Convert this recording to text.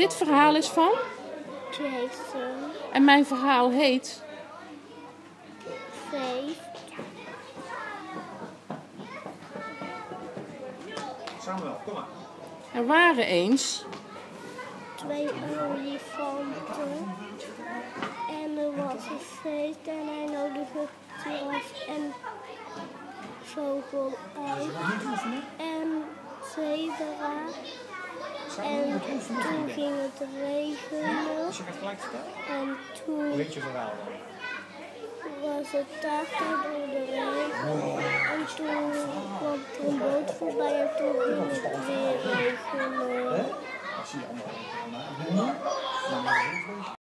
Dit verhaal is van? Jason, En mijn verhaal heet? Faith, Samuel, kom maar. Er waren eens. twee olifanten. En er was een feest en hij nodigde giraf en vogel uit. En zebra. En toen ging het regenen. Je het gelijk vertellen? En toen Hoe heet je verhaal dan? was het taken door de regen. En toen kwam er een boot voorbij en toen ging het weer regenen. Als je allemaal.